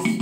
Peace.